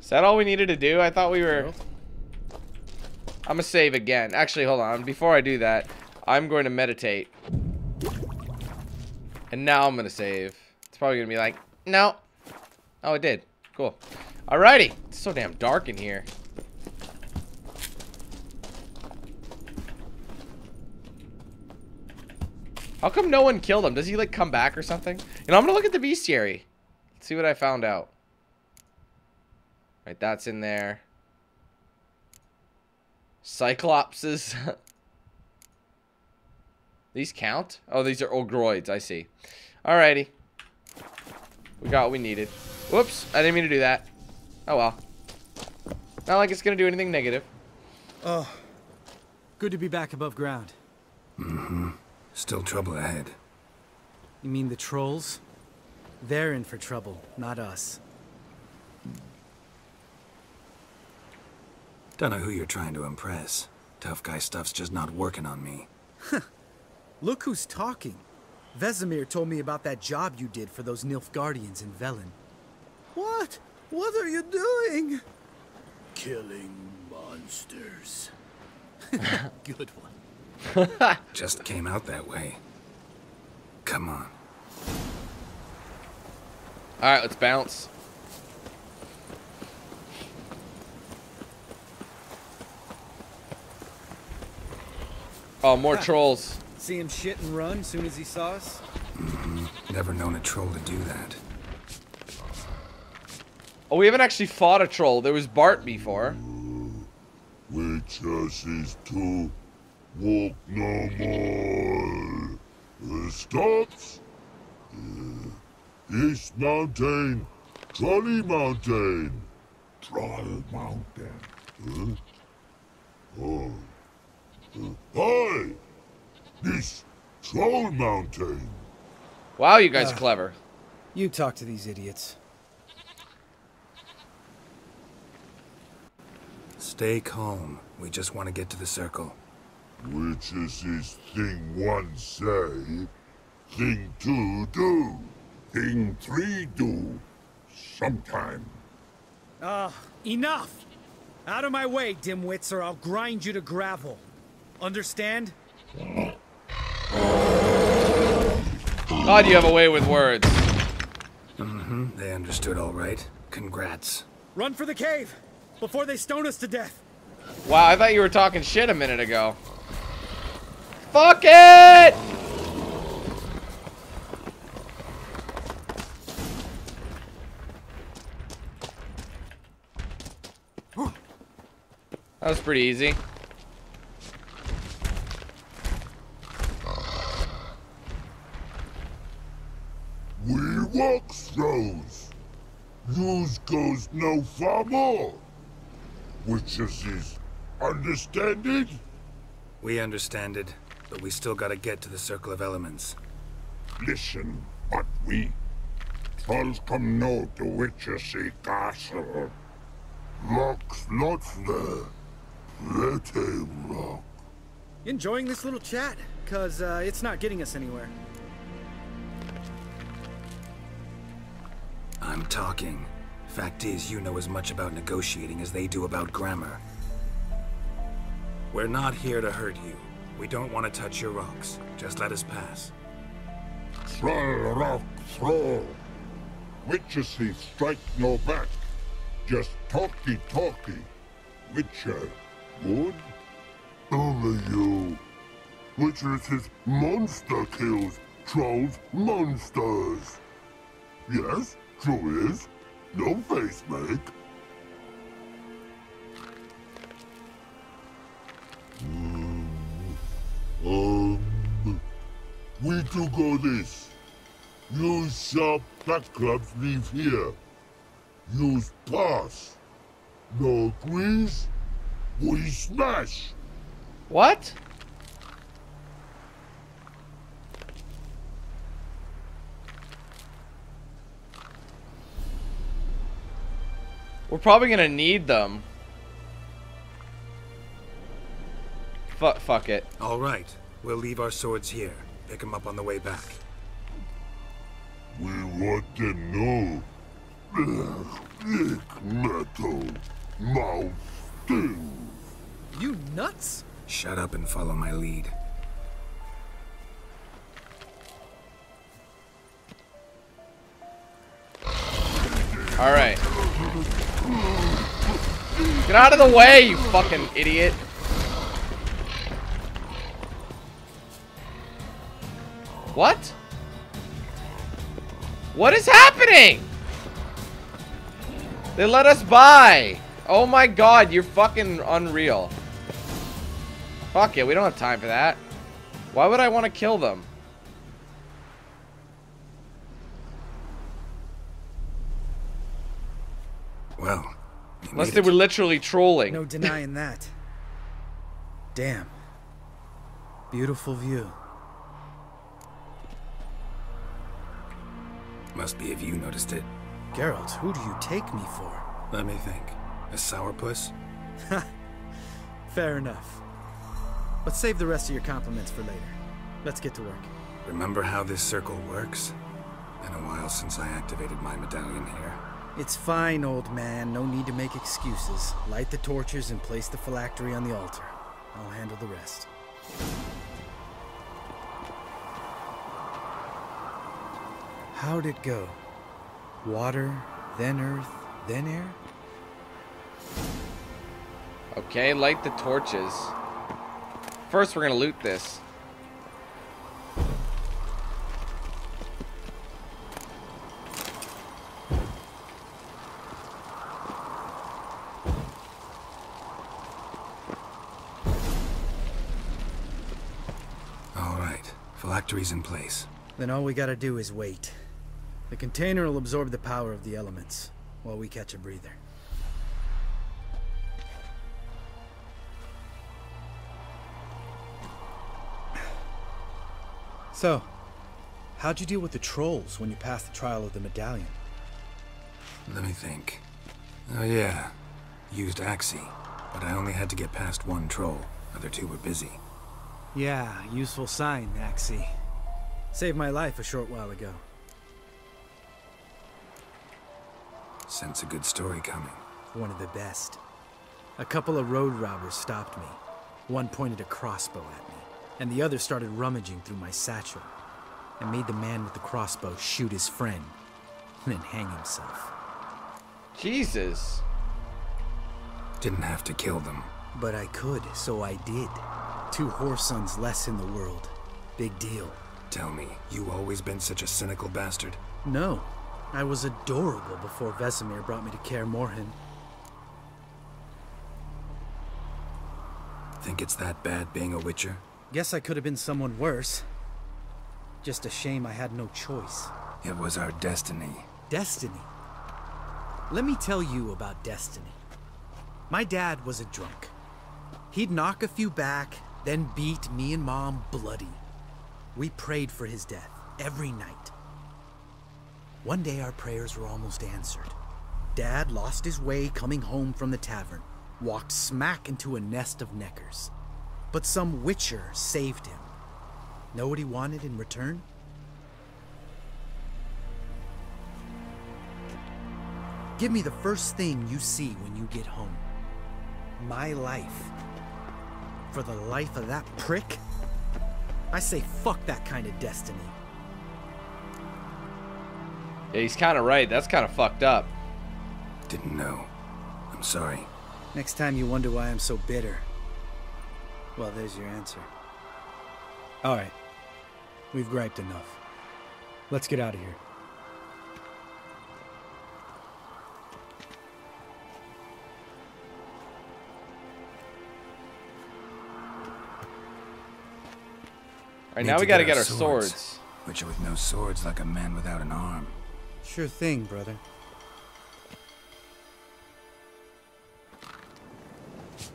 Is that all we needed to do? I thought we were... I'm gonna save again. Actually, hold on. Before I do that, I'm going to meditate. And now I'm gonna save. It's probably gonna be like, no. Oh, it did. Cool. Alrighty. It's so damn dark in here. How come no one killed him? Does he like come back or something? You know, I'm gonna look at the bestiary. see what I found out. Right, that's in there. Cyclopses. these count? Oh, these are ogroids. I see. Alrighty. We got what we needed. Whoops. I didn't mean to do that. Oh, well. Not like it's going to do anything negative. Oh. Good to be back above ground. Mm-hmm. Still trouble ahead. You mean the trolls? They're in for trouble, not us. Don't know who you're trying to impress. Tough guy stuff's just not working on me. Look who's talking. Vesemir told me about that job you did for those Nilfgaardians in Velen. What? What are you doing? Killing monsters. Good one. just came out that way. Come on. Alright, let's bounce. Oh, more trolls. See him shit and run as soon as he saw us? Mm -hmm. Never known a troll to do that. Oh, we haven't actually fought a troll. There was Bart before. Which us is to walk no more. Uh, stops. Uh, East Mountain. Trolley Mountain. Troll Mountain. Huh? Oh. Hi! This Troll Mountain. Wow, you guys uh, clever. You talk to these idiots. Stay calm. We just want to get to the circle. Which is this thing one say, thing two do, thing three do, sometime. Ah, uh, enough! Out of my way, dimwits, or I'll grind you to gravel. Understand? God, you have a way with words. Mm-hmm. They understood all right. Congrats. Run for the cave! Before they stone us to death! Wow, I thought you were talking shit a minute ago. Fuck it! That was pretty easy. No far more. Which is his understanded? We understand it, but we still gotta get to the Circle of Elements. Listen, but we... Trolls come no to Witchersea Castle. Rock's not there. Pretty rock. Enjoying this little chat? Cause uh, it's not getting us anywhere. I'm talking. Fact is, you know as much about negotiating as they do about grammar. We're not here to hurt you. We don't want to touch your rocks. Just let us pass. Troll rock. Witches he strike no back. Just talky talky. Witcher, good? Only you. His monster kills. Trolls monsters. Yes? True is. No face make. Um, um, we to go this. Use sharp back clubs leave here. Use pass. No grease, We smash. What? We're probably gonna need them. Fuck, fuck it. All right. We'll leave our swords here. Pick them up on the way back. We want them know. Thick metal. Mouth sting. You nuts? Shut up and follow my lead. All right. Get out of the way, you fucking idiot. What? What is happening? They let us by. Oh my god, you're fucking unreal. Fuck it, we don't have time for that. Why would I want to kill them? Well, you Unless they it. were literally trolling. No denying that. Damn. Beautiful view. Must be if you noticed it. Geralt, who do you take me for? Let me think. A sourpuss? Ha. Fair enough. But save the rest of your compliments for later. Let's get to work. Remember how this circle works? Been a while since I activated my medallion here. It's fine, old man. No need to make excuses. Light the torches and place the phylactery on the altar. I'll handle the rest. How'd it go? Water, then earth, then air? Okay, light the torches. First, we're gonna loot this. Phylactery's in place. Then all we gotta do is wait. The container will absorb the power of the elements, while we catch a breather. So, how'd you deal with the trolls when you passed the trial of the medallion? Let me think. Oh yeah, used Axii, but I only had to get past one troll. Other two were busy. Yeah, useful sign, Axii. Saved my life a short while ago. Sense a good story coming. One of the best. A couple of road robbers stopped me. One pointed a crossbow at me, and the other started rummaging through my satchel. and made the man with the crossbow shoot his friend, and then hang himself. Jesus. Didn't have to kill them. But I could, so I did. Two whoresons less in the world. Big deal. Tell me, you always been such a cynical bastard? No, I was adorable before Vesemir brought me to Kaer Morhen. Think it's that bad being a witcher? Guess I could have been someone worse. Just a shame I had no choice. It was our destiny. Destiny. Let me tell you about destiny. My dad was a drunk. He'd knock a few back, then beat me and mom bloody. We prayed for his death every night. One day our prayers were almost answered. Dad lost his way coming home from the tavern, walked smack into a nest of neckers. But some witcher saved him. Know what he wanted in return? Give me the first thing you see when you get home. My life. For the life of that prick? I say fuck that kind of destiny. Yeah, he's kind of right. That's kind of fucked up. Didn't know. I'm sorry. Next time you wonder why I'm so bitter. Well, there's your answer. Alright. We've griped enough. Let's get out of here. Right, now we got to get get our our swords. Which Witcher with no swords like a man without an arm. Sure thing, brother.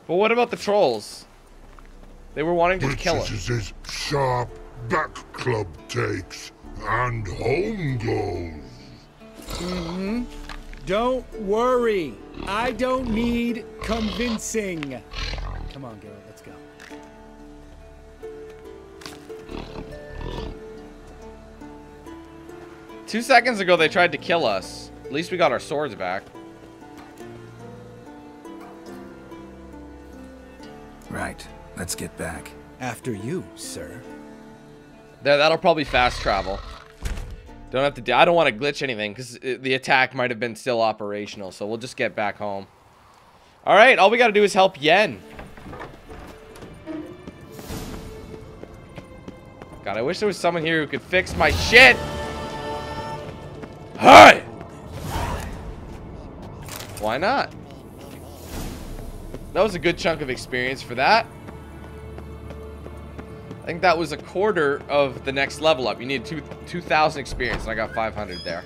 But what about the trolls? They were wanting to kill us. Witches' sharp back club takes, and home goes. Mm-hmm. Don't worry. I don't need convincing. Come on, Garrett, let's go. Two seconds ago, they tried to kill us. At least we got our swords back. Right. Let's get back. After you, sir. There, that'll probably fast travel. Don't have to. I don't want to glitch anything because uh, the attack might have been still operational. So we'll just get back home. All right, all we got to do is help Yen. God, I wish there was someone here who could fix my shit. Hey! Why not? That was a good chunk of experience for that. I think that was a quarter of the next level up. You need two 2,000 experience, and I got 500 there.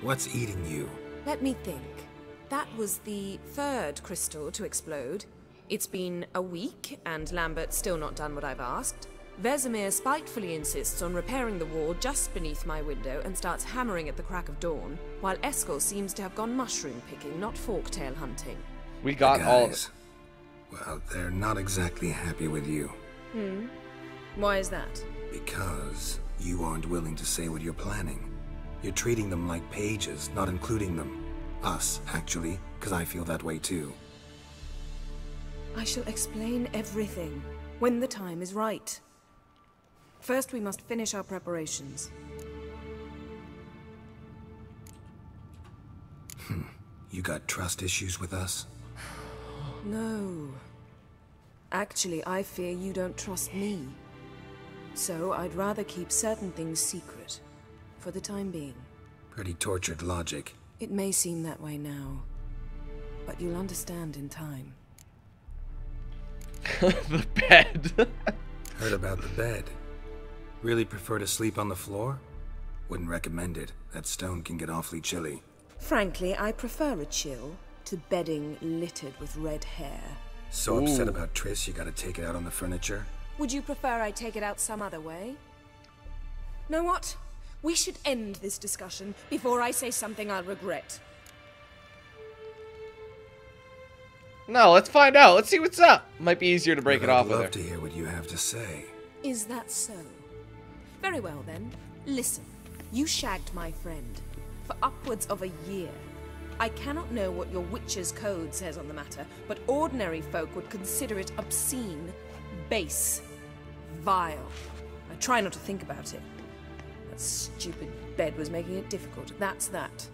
What's eating you? Let me think. That was the third crystal to explode. It's been a week, and Lambert's still not done what I've asked. Vesemir spitefully insists on repairing the wall just beneath my window and starts hammering at the crack of dawn, while Eskel seems to have gone mushroom picking, not forktail hunting. We got all of it. Well, they're not exactly happy with you. Hmm. Why is that? Because you aren't willing to say what you're planning. You're treating them like pages, not including them. Us, actually, because I feel that way too. I shall explain everything when the time is right. First, we must finish our preparations. Hmm. You got trust issues with us? No. Actually, I fear you don't trust me. So I'd rather keep certain things secret. For the time being. Pretty tortured logic. It may seem that way now. But you'll understand in time. the bed. Heard about the bed. Really prefer to sleep on the floor? Wouldn't recommend it. That stone can get awfully chilly. Frankly, I prefer a chill to bedding littered with red hair. So upset about Triss, you gotta take it out on the furniture? Would you prefer I take it out some other way? Know what? We should end this discussion before I say something I'll regret. no, let's find out. Let's see what's up. Might be easier to break it off. I'd off with love to hear what you have to say. Is that so? Very well then. Listen, you shagged my friend for upwards of a year. I cannot know what your witch's code says on the matter, but ordinary folk would consider it obscene, base, vile. I try not to think about it. That stupid bed was making it difficult. That's that.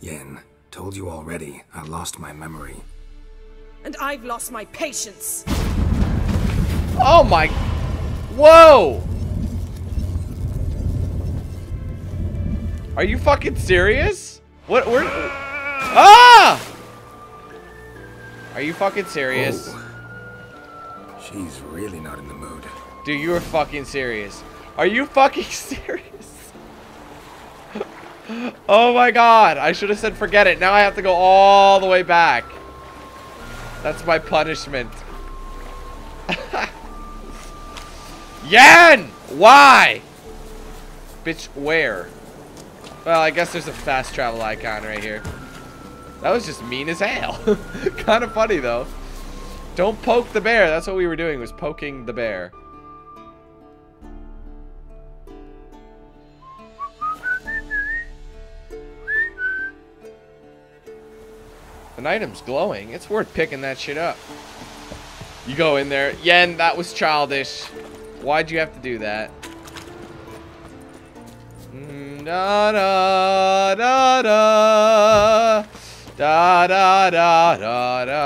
Yen, told you already, I lost my memory. And I've lost my patience. Oh my. Whoa! Are you fucking serious? What? We're. Ah! Are you fucking serious? Whoa. She's really not in the mood. Dude, you are fucking serious. Are you fucking serious? oh my god. I should have said forget it. Now I have to go all the way back. That's my punishment. Yan! Why? Bitch, where? Well, I guess there's a fast travel icon right here. That was just mean as hell. kind of funny, though. Don't poke the bear. That's what we were doing, was poking the bear. An item's glowing. It's worth picking that shit up. You go in there. Yen, that was childish. Why'd you have to do that? Mm, Da da da da Da da da da da.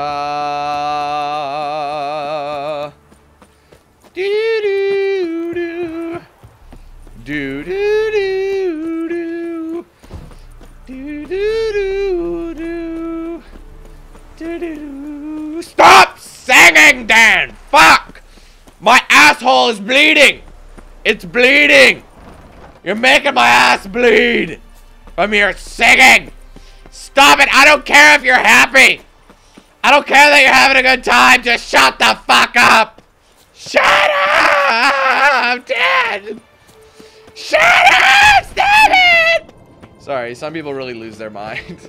Do do do. Do do do do. Do do do do. Do do. Stop singing, Dan. Fuck. My asshole is bleeding. It's bleeding. You're making my ass bleed I'm here singing. Stop it! I don't care if you're happy! I don't care that you're having a good time! Just shut the fuck up! Shut up! I'm dead! Shut up! Stop it! Sorry, some people really lose their mind.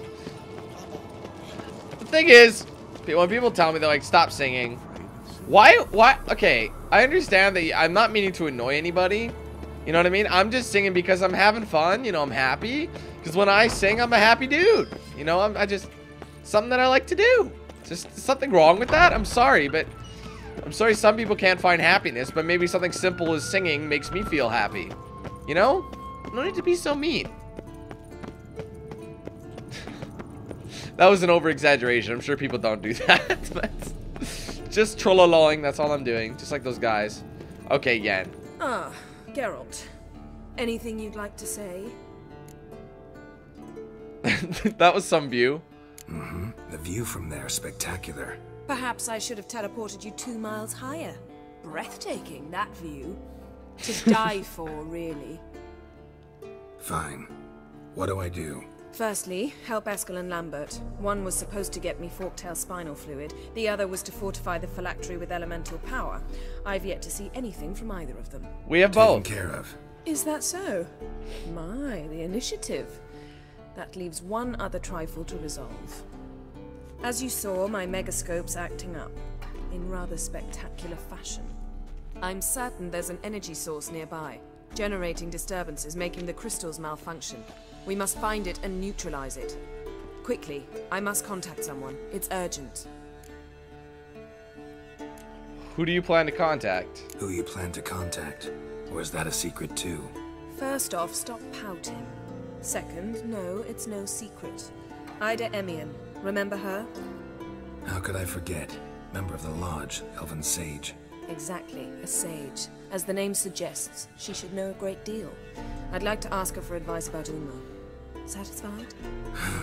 the thing is, when people tell me they're like, stop singing. Why, why, okay, I understand that I'm not meaning to annoy anybody. You know what I mean? I'm just singing because I'm having fun. You know, I'm happy. Because when I sing, I'm a happy dude. You know, I'm, I just, something that I like to do. Just something wrong with that? I'm sorry, but I'm sorry some people can't find happiness, but maybe something simple as singing makes me feel happy. You know? No need to be so mean. that was an over-exaggeration. I'm sure people don't do that. just trollolling, that's all I'm doing. Just like those guys. Okay, Yen. Ah, Geralt. Anything you'd like to say? that was some view. Mm-hmm. The view from there, spectacular. Perhaps I should have teleported you two miles higher. Breathtaking, that view. To die for, really. Fine. What do I do? Firstly, help Eskel and Lambert. One was supposed to get me forktail spinal fluid, the other was to fortify the phylactery with elemental power. I've yet to see anything from either of them. We have Taken both. care of. Is that so? My, the initiative. That leaves one other trifle to resolve. As you saw, my megascope's acting up. In rather spectacular fashion. I'm certain there's an energy source nearby, generating disturbances, making the crystals malfunction. We must find it and neutralize it. Quickly, I must contact someone. It's urgent. Who do you plan to contact? Who you plan to contact? Or is that a secret too? First off, stop pouting. Second, no, it's no secret. Ida Emean, remember her? How could I forget? Member of the Lodge, Elven Sage. Exactly, a sage. As the name suggests, she should know a great deal. I'd like to ask her for advice about Uma. Satisfied?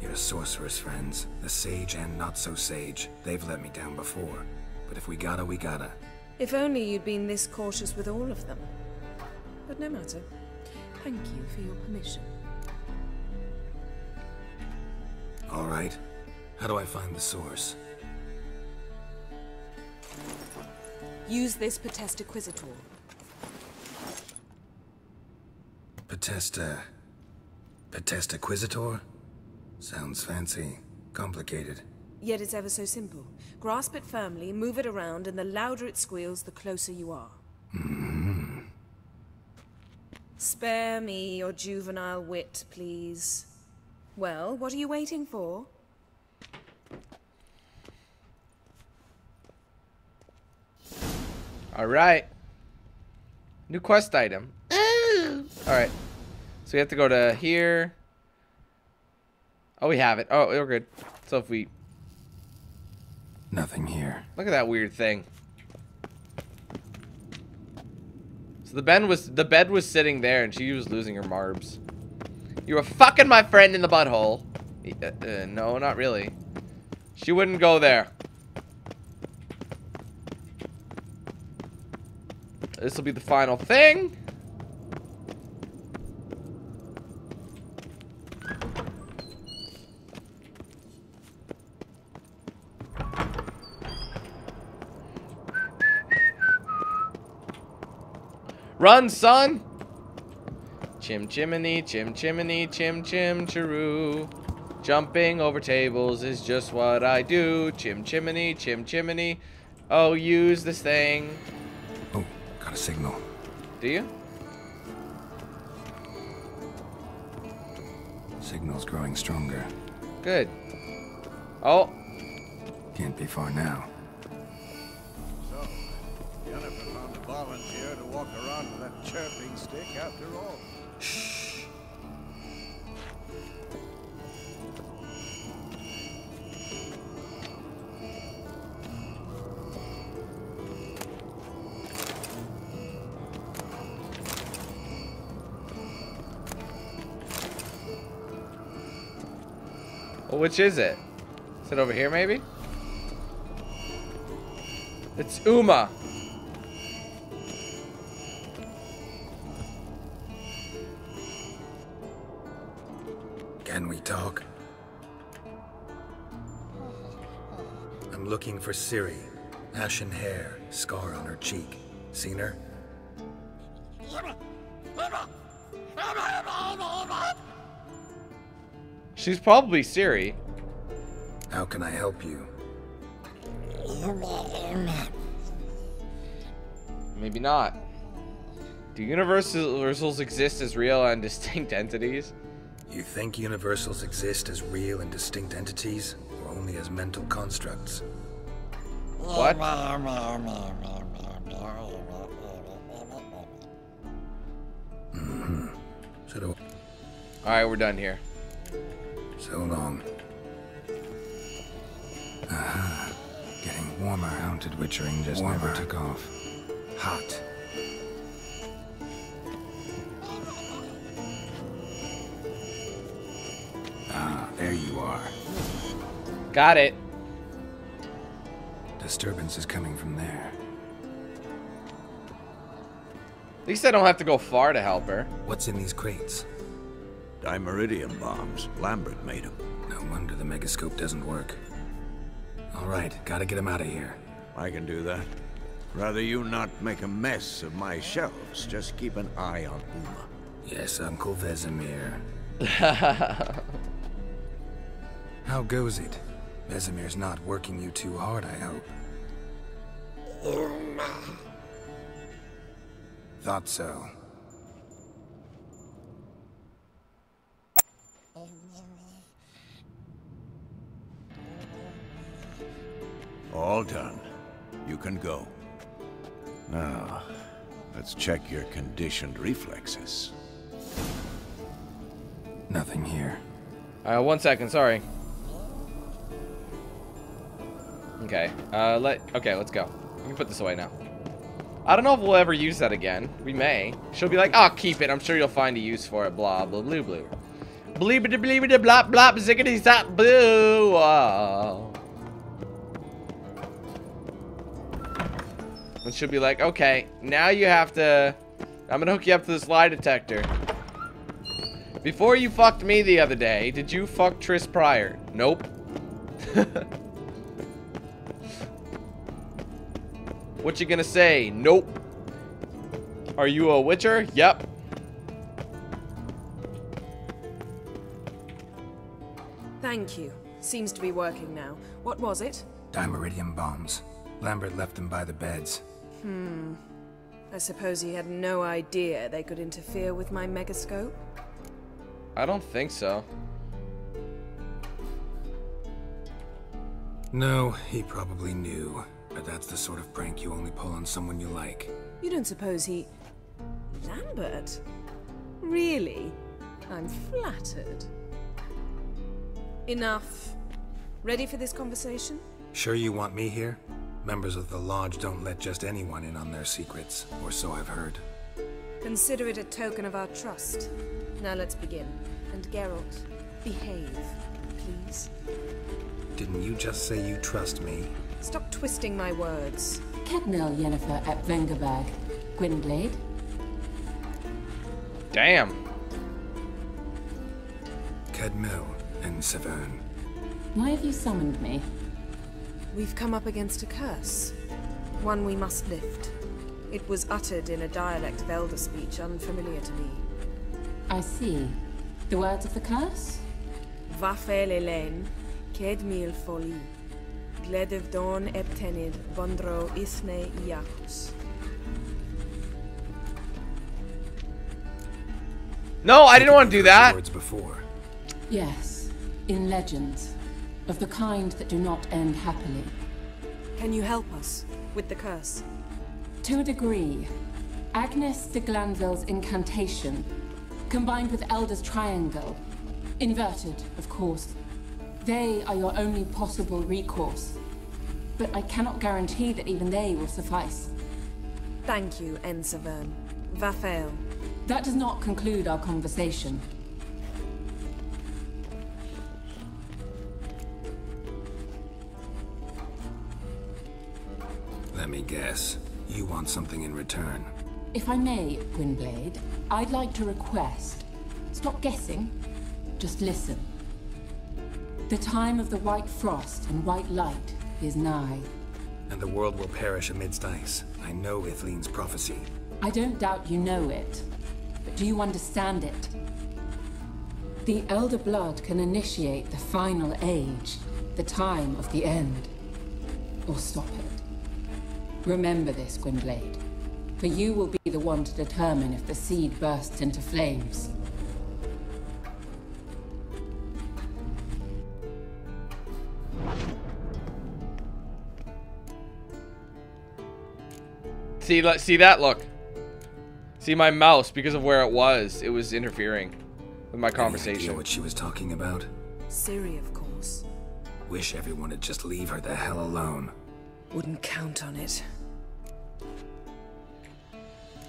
Your sorceress friends, the sage and not so sage, they've let me down before. But if we gotta, we gotta. If only you'd been this cautious with all of them. But no matter. Thank you for your permission. All right. How do I find the source? Use this Potestaquisitor. Potesta... Potestaquisitor? Sounds fancy. Complicated. Yet it's ever so simple. Grasp it firmly, move it around, and the louder it squeals, the closer you are. Mm-hmm. Spare me your juvenile wit, please. Well, what are you waiting for? All right. New quest item. Ah! All right. So we have to go to here. Oh, we have it. Oh, we're good. So if we Nothing here. look at that weird thing. So the bed was the bed was sitting there, and she was losing her marbs. You were fucking my friend in the butthole. Uh, uh, no, not really. She wouldn't go there. This will be the final thing. Run, son! Chim chimney, chim chimney, chim chim chiroo. Jumping over tables is just what I do. Chim chimney, chim chimney. Oh, use this thing. Oh, got a signal. Do you? Signal's growing stronger. Good. Oh, Can't be far now. So, Yennefer found a volunteer to walk around with that chirping stick after all. well, which is it? Is it over here, maybe? It's Uma. I'm looking for Ciri. Ashen hair, scar on her cheek. Seen her? She's probably Ciri. How can I help you? Maybe not. Do universals exist as real and distinct entities? You think universals exist as real and distinct entities, only as mental constructs? What? So, do- Alright, we're done here. so long. Aha. Getting warmer. Haunted witchering just never took off. Hot. Ah, there you are. Got it. Disturbance is coming from there. At least I don't have to go far to help her. What's in these crates? Dimeritium bombs. Lambert made them. No wonder the megascope doesn't work. All right, gotta get him out of here. I can do that. Rather you not make a mess of my shelves. Just keep an eye on Uma. Yes, Uncle Vesemir. How goes it? Vesemir's not working you too hard, I hope. Thought so. All done. You can go. Now, let's check your conditioned reflexes. Nothing here. Uh, one second, sorry. Okay, uh, let, okay, let's go. We can put this away now. I don't know if we'll ever use that again. We may. She'll be like, oh, keep it. I'm sure you'll find a use for it. Blah, blah, blue, blue. Bleebity, bleebity, blop, blop, ziggity, zap, boo. Oh. And she'll be like, okay, now you have to, I'm gonna hook you up to this lie detector. Before you fucked me the other day, did you fuck Tris Pryor? Nope. what you gonna say? Nope. Are you a witcher? Yep. Thank you. Seems to be working now. What was it? Dimeritium bombs. Lambert left them by the beds. Hmm. I suppose he had no idea they could interfere with my megascope? I don't think so. No, he probably knew. But that's the sort of prank you only pull on someone you like. You don't suppose he... Lambert? Really? I'm flattered. Enough. Ready for this conversation? Sure you want me here? Members of the Lodge don't let just anyone in on their secrets, or so I've heard. Consider it a token of our trust. Now let's begin. And Geralt, behave, please. Didn't you just say you trust me? Stop twisting my words. Kednil Yennefer at Vengerberg. Gwynbleidd. Damn. Kedmil and Severn. Why have you summoned me? We've come up against a curse. One we must lift. It was uttered in a dialect of Elder speech unfamiliar to me. I see. The words of the curse? Vafel Elaine, Kedmil Foli, Gledev Don Eptenid, Bondro Isne Iacus. No, I didn't want to do that. Words before. Yes. In legends. Of the kind that do not end happily. Can you help us with the curse? To a degree, Agnes de Glanville's incantation, combined with Elder's triangle, inverted, of course, they are your only possible recourse. But I cannot guarantee that even they will suffice. Thank you, Ensavern. Vafel. That does not conclude our conversation. Let me guess. You want something in return. If I may, Gwynbleidd, I'd like to request. Stop guessing. Just listen. The time of the white frost and white light is nigh. And the world will perish amidst ice. I know Ithlinne's prophecy. I don't doubt you know it. But do you understand it? The Elder Blood can initiate the final age, the time of the end. Or stop it. Remember this, Gwynbleidd. For you will be the one to determine if the seed bursts into flames. See, let see that look. See my mouse because of where it was. It was interfering with my Any conversation. idea what she was talking about? Ciri, of course. Wish everyone would just leave her the hell alone. Wouldn't count on it.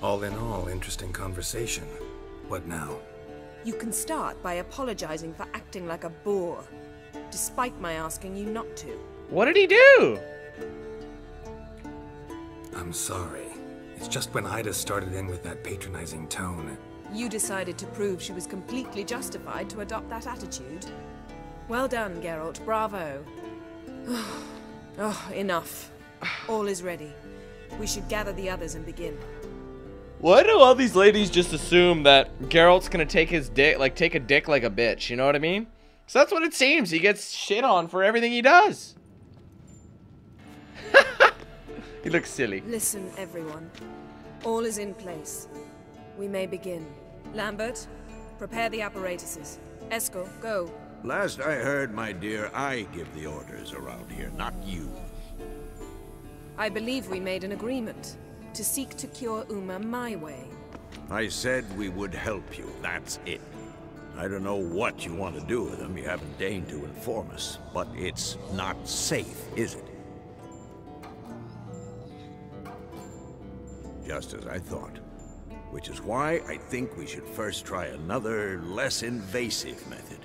All in all, interesting conversation. What now? You can start by apologizing for acting like a boor, despite my asking you not to. What did he do? I'm sorry. It's just when Ida started in with that patronizing tone. You decided to prove she was completely justified to adopt that attitude. Well done, Geralt. Bravo. oh, enough. All is ready. We should gather the others and begin. Why do all these ladies just assume that Geralt's gonna take his dick, like take a dick like a bitch? You know what I mean? So that's what it seems. He gets shit on for everything he does. He looks silly. Listen, everyone. All is in place. We may begin. Lambert, prepare the apparatuses. Eskel, go. Last I heard, my dear, I give the orders around here, not you. I believe we made an agreement to seek to cure Uma my way. I said we would help you, that's it. I don't know what you want to do with them, you haven't deigned to inform us, but it's not safe, is it? Just as I thought. Which is why I think we should first try another, less invasive method.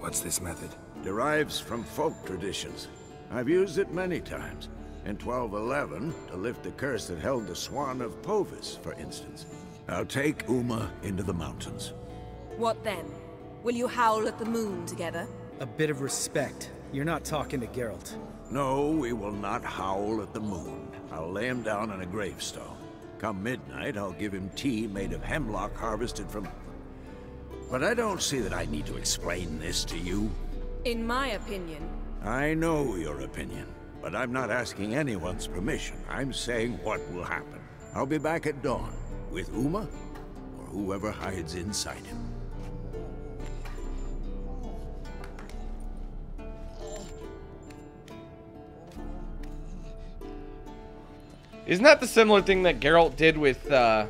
What's this method? Derives from folk traditions. I've used it many times. In 1211, to lift the curse that held the Swan of Povis, for instance. I'll take Uma into the mountains. What then? Will you howl at the moon together? A bit of respect. You're not talking to Geralt. No, we will not howl at the moon. I'll lay him down on a gravestone. Come midnight, I'll give him tea made of hemlock harvested from... But I don't see that I need to explain this to you. In my opinion, I know your opinion, but I'm not asking anyone's permission. I'm saying what will happen. I'll be back at dawn, with Uma, or whoever hides inside him. Isn't that the similar thing that Geralt did with uh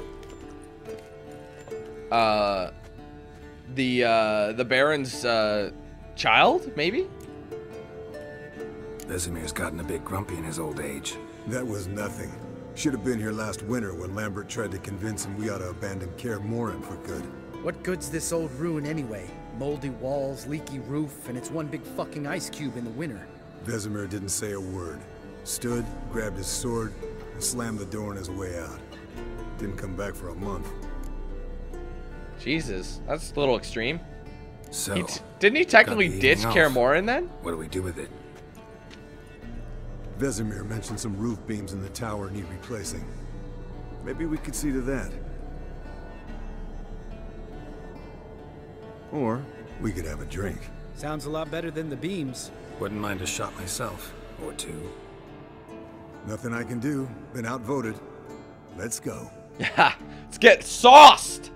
uh the uh the Baron's uh child, maybe? Vesemir's gotten a bit grumpy in his old age. That was nothing. Should have been here last winter when Lambert tried to convince him we ought to abandon Kaer Morhen for good. What good's this old ruin anyway? Moldy walls, leaky roof, and it's one big fucking ice cube in the winter. Vesemir didn't say a word. Stood, grabbed his sword, and slammed the door on his way out. Didn't come back for a month. Jesus, that's a little extreme. So, He t- didn't he technically ditch evening Kaer off. Morhen then? what do we do with it? Vesemir mentioned some roof beams in the tower need replacing. Maybe we could see to that. Or we could have a drink. Sounds a lot better than the beams. Wouldn't mind a shot myself. Or two. Nothing I can do. Been outvoted. Let's go. Yeah, let's get sauced!